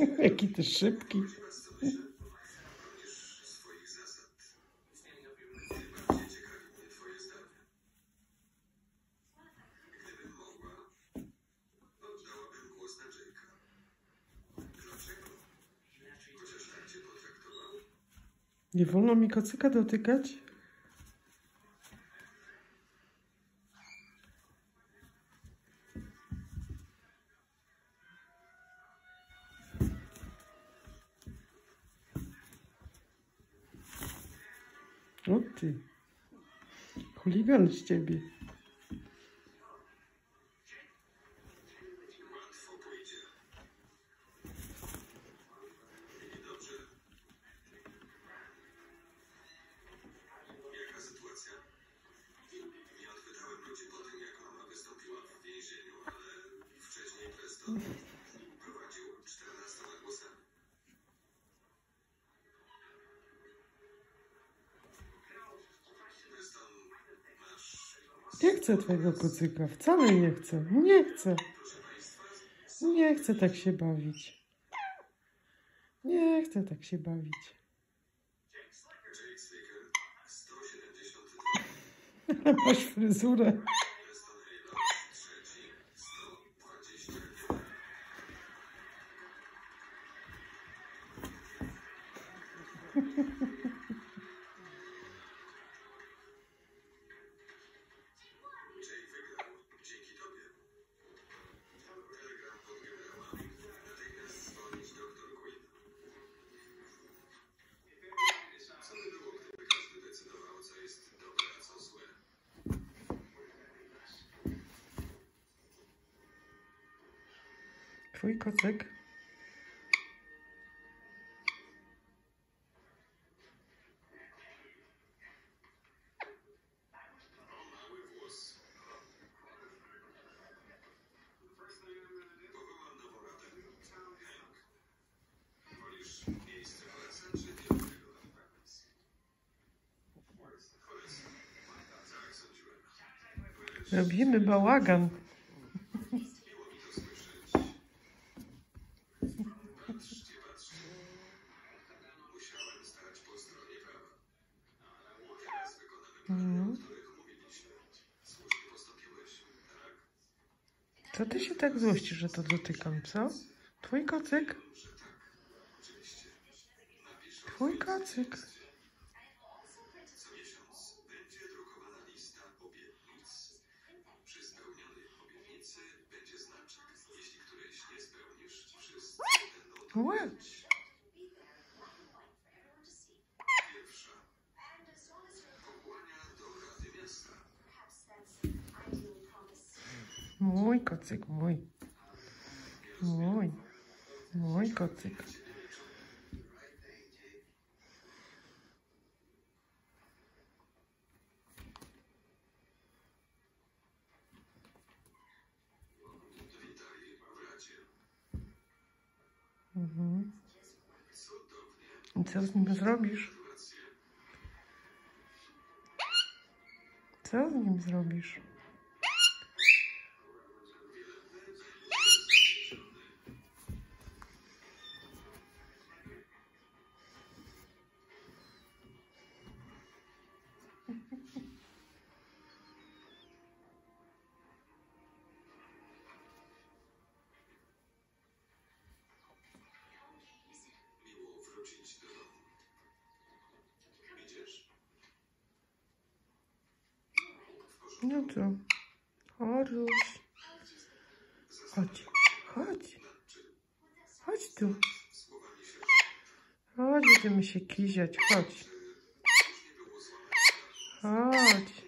Jaki ty szybki. Nie wolno mi kocyka dotykać? O ty. Chuligan z ciebie. Nie mama wystąpiła w więzieniu, ale wcześniej 14 głosami. Preston, masz... Nie chcę twojego kocyka. Wcale nie chcę. Nie chcę. Nie chcę tak się bawić. Nie chcę tak się bawić. Jake Slaker, 172. Masz fryzurę. Tak sądziłem. Robimy bałagan. Co ty się tak złościsz, że to dotykam, co? Twój kocyk? Twój kocyk. Co Mój kocyk, mój. Mój. Mój kocyk. Witali w Radzie. Mhm. Cudownie. I co z nim No co? Choruś. Chodź. Chodź. Chodź tu. Chodź, będziemy się kiziać. Chodź. Chodź.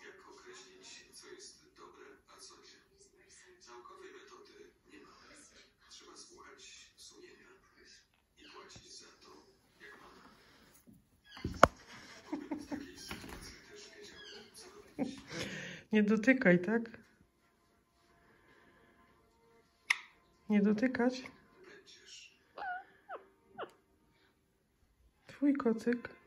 jak określić, co jest dobre, a co nie. Naukowej metody nie ma. Trzeba słuchać sumienia i płacić za to, jak mamy. W takiej sytuacji też wiedziałem, co robić. Nie dotykaj, tak? Nie dotykać? Twój kocyk.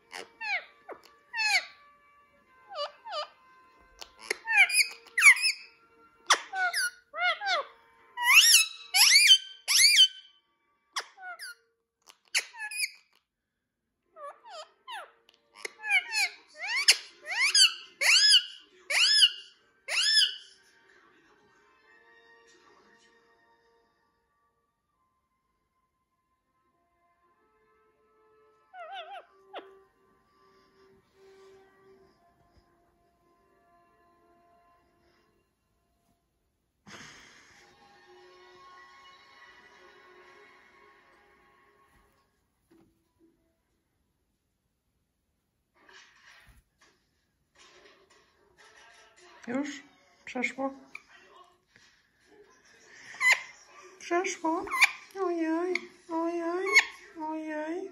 Już? Przeszło? Przeszło? Ojej, ojej, ojej.